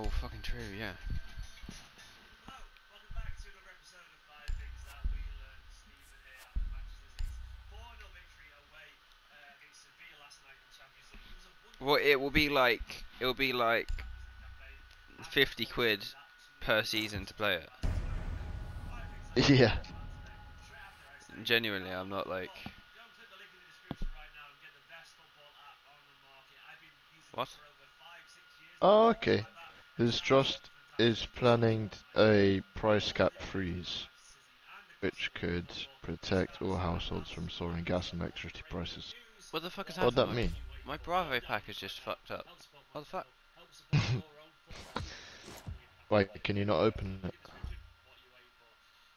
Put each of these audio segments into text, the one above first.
Oh, fucking true, yeah. Hello, welcome back to another episode of Five Things That We Learned. Stephen here after Manchester City's 4 0 victory away uh, against Sevilla last night in the Champions League. It was a wonderful Well, it will be like it will be like Champions League campaign. fifty quid per season to play it. Yeah. Genuinely, I'm not like Go and click the link in the description right now and get the best football app on the market. I've been using What? it for over five, six years. Oh, okay. Liz Truss is planning a price cap freeze, which could protect all households from soaring gas and electricity prices. what the fuck is happening? What'd that mean? My Bravo pack is just fucked up. What the fuck? Why can you not open it?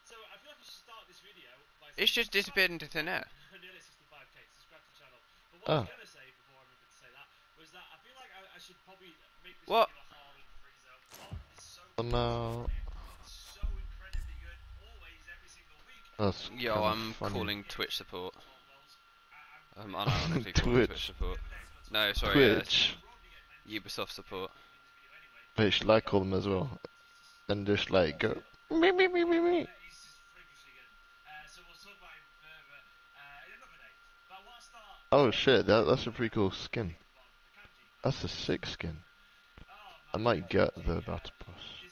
So I feel like we should start this video by It's just disappeared into thin air. nearly 65k. Subscribe to the channel. But what I Oh. was gonna say before I remembered to say that was that I feel like I, I should probably make this What? Single week. That's Yo, I'm funny. calling Twitch support. Goals. I, calling Twitch. Twitch support. No, sorry, uh, Twitch. Ubisoft support. But should I call them as well? And just like go. Me me me me me. He's just freakishly good. Uh, so we'll talk about him further uh, in another day. But what I start Oh shit, that that's a pretty cool skin. That's a sick skin. I might get the battle pass.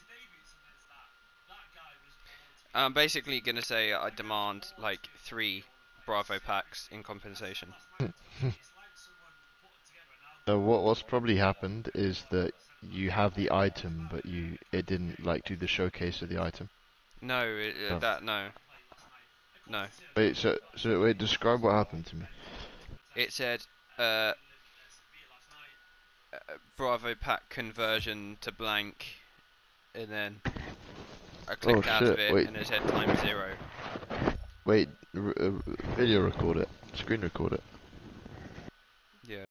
I'm basically gonna say I demand like three Bravo packs in compensation. It's like someone put together an album. So what what's probably happened is that you have the item, but you it didn't like do the showcase of the item. No, it, uh, Oh. that no, no. Wait, so so wait, describe what happened to me. It said uh, uh, Bravo pack conversion to blank, and then I clicked out of shit, it, wait. and it said time zero. Wait, r- uh, video record it, screen record it.